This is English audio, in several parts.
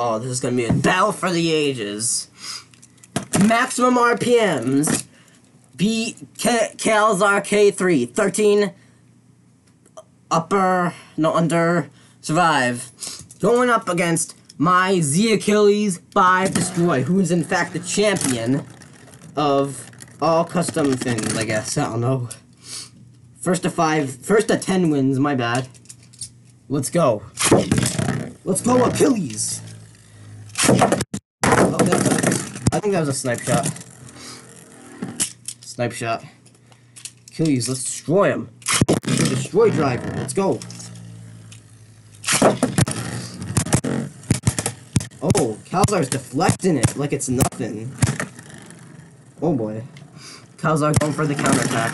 Oh, this is gonna be a battle for the ages. Maximum RPMs. B K Khalzar K3. 13 upper no under survive. Going up against my Z Achilles 5 Destroy, who is in fact the champion of all custom things, I guess. I don't know. First to five, first to ten wins, my bad. Let's go. Let's go, Achilles! Oh, that's a, I think that was a snipe shot. Snipe shot. Achilles, let's destroy him. Destroy driver, let's go. Oh, Khalzar's deflecting it like it's nothing. Oh boy. Khalzar going for the counterattack.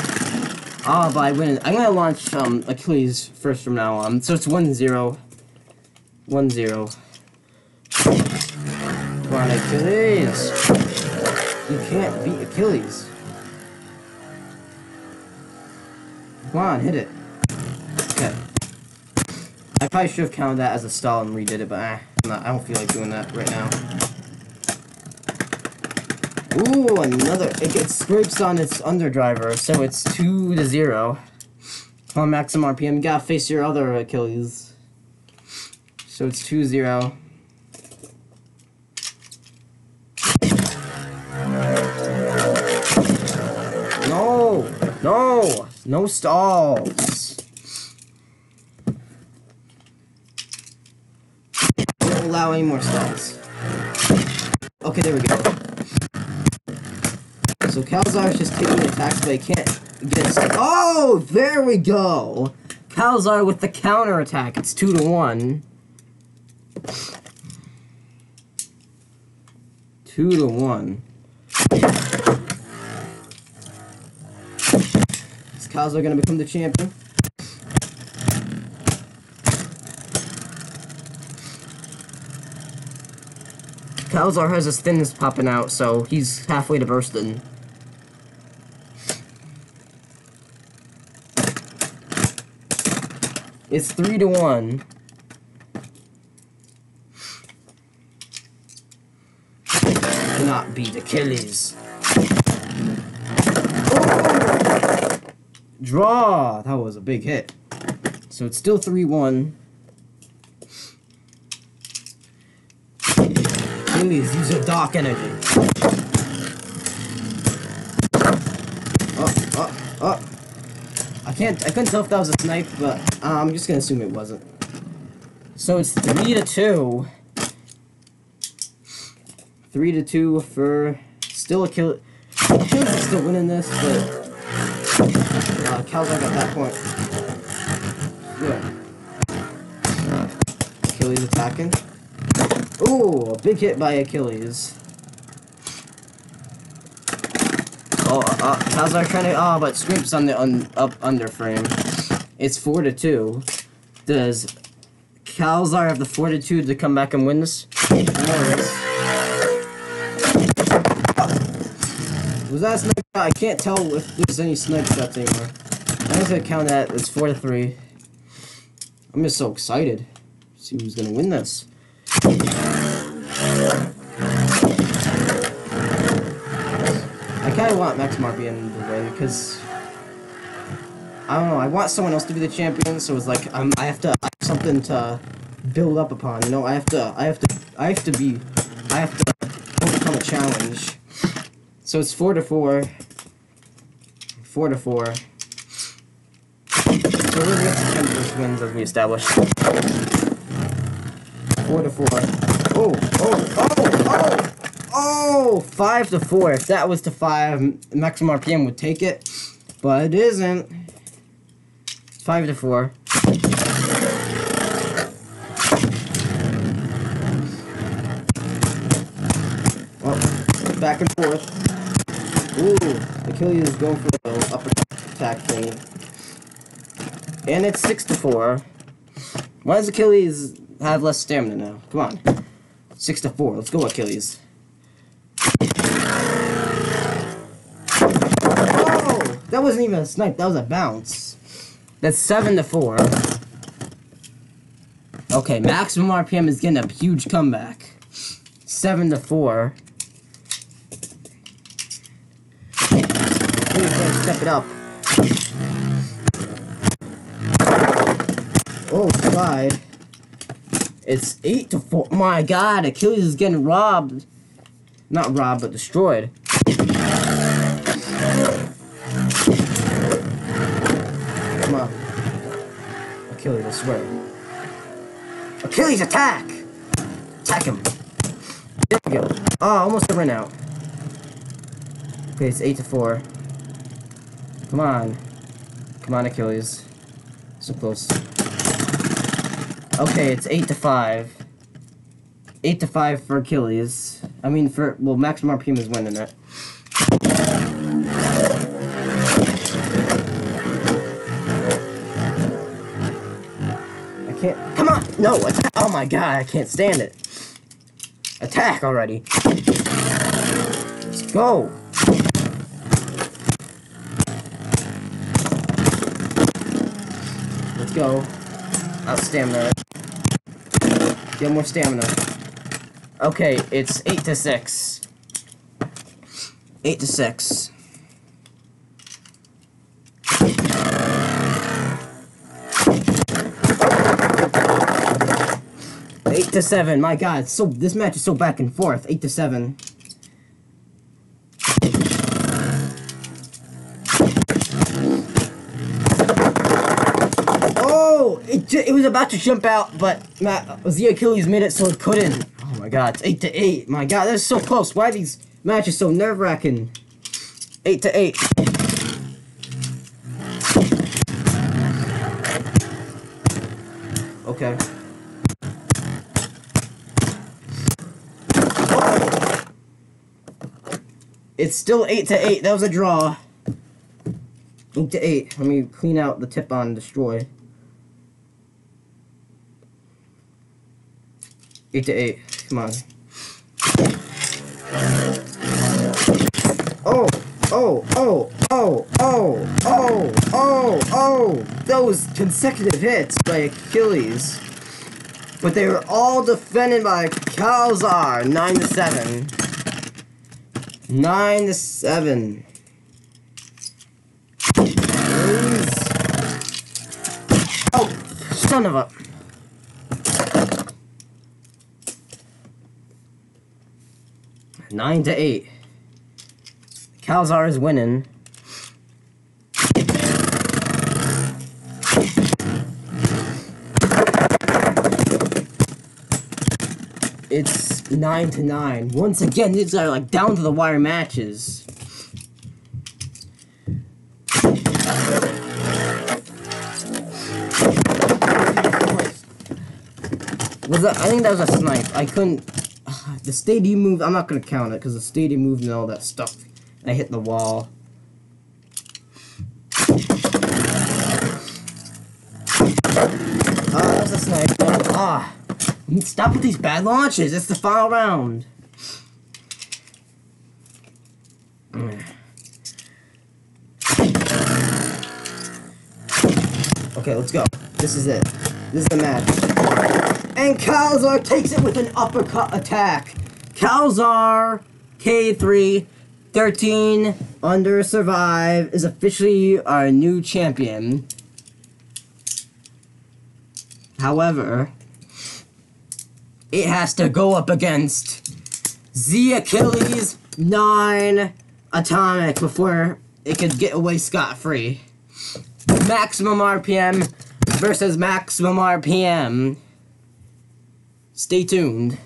Ah, but I win. I'm gonna launch um, Achilles first from now on. So it's 1-0. 1-0. Come on, Achilles! You can't beat Achilles. Come on, hit it. Okay. I probably should have counted that as a stall and redid it, but eh, not, I don't feel like doing that right now. Ooh, another. It gets scrapes on its underdriver, so it's 2 to 0. Come on, maximum RPM. You gotta face your other Achilles. So it's 2 0. No! No! Stalls! Don't allow any more stalls. Okay, there we go. So Khalzar's just taking attacks, but he can't get a Oh, there we go! Khalzar with the counter attack. It's 2 to 1. 2 to 1. Khalzar gonna become the champion? Khalzar has his thinness popping out, so he's halfway to bursting. It's three to one. Cannot beat Achilles. Draw! That was a big hit. So it's still 3-1. Achilles, use your dark energy. Oh, oh, oh. I can't, I couldn't tell if that was a snipe, but uh, I'm just gonna assume it wasn't. So it's 3 to 2. 3 to 2 for still a kill. Still winning this, but uh, Khalzar got that point. Yeah. Achilles attacking. Ooh, a big hit by Achilles. Oh, uh, Khalzar trying to, oh, but scrapes on the un, up under frame. It's 4 to 2. Does Khalzar have the fortitude to come back and win this? Was that a snipe shot? I can't tell if there's any snipe shots anymore. I'm just gonna count that. It's 4 to 3. I'm just so excited. See who's gonna win this. I kind of want Max Marby in the way because I don't know. I want someone else to be the champion, so it's like um, I have to I have something to build up upon. You know, I have to I have to I have to be I have to overcome a challenge. So it's four to four. Four to four. So we're gonna get to wins as we established. Four to four. Oh, oh, oh, oh! Oh, five to four. If that was to five, maximum RPM would take it, but it isn't. Five to four. Oh, back and forth. Ooh, Achilles is going for the upper attack thing. And it's six to four. Why does Achilles have less stamina now? Come on. Six to four. Let's go, Achilles. Oh, that wasn't even a snipe. That was a bounce. That's seven to four. Okay, maximum RPM is getting a huge comeback. Seven to four. Please step it up. Oh, slide. It's eight to four. My God, Achilles is getting robbed. Not robbed, but destroyed. Come on. Achilles, I swear. Achilles, attack! Attack him. There we go. Oh, almost a run out. Okay, it's 8 to 4. Come on. Come on, Achilles. So close. Okay, it's 8 to 5. 8 to 5 for Achilles. I mean, for. Well, Maximum RPM is winning it. I can't. Come on! No! Attack! Oh my god, I can't stand it. Attack already. Let's go. Let's go. Out stamina. Get more stamina. Okay, it's 8 to 6. 8 to 6. Eight to seven. My God, so this match is so back and forth. Eight to seven. It, was about to jump out, but the Achilles made it so it couldn't. Oh my God, it's eight to eight. My God, that's so close. Why are these matches so nerve wracking? Eight to eight. Okay. It's still eight to eight. That was a draw. Eight to eight. Let me clean out the tip on destroy. Eight to eight. Come on. Oh, oh, oh, oh, oh, oh, oh, oh. Those consecutive hits by Achilles. But they were all defended by Khalzar. Nine to seven. Nine to seven. Oh, son of a. Nine to eight. Khalzar is winning. It's nine to nine. Once again, these are like down to the wire matches. Was that? I think that was a snipe. I couldn't. The stadium move. I'm not gonna count it because the stadium moved and all that stuff. And I hit the wall. Ah, that was a snipe. Ah. Stop with these bad launches. It's the final round. Okay, let's go. This is it. This is the match. And Khalzar takes it with an uppercut attack. Khalzar K3 13 under survive is officially our new champion. However, it has to go up against Z Achilles 9 Atomic before it could get away scot free. Maximum RPM versus maximum RPM. Stay tuned.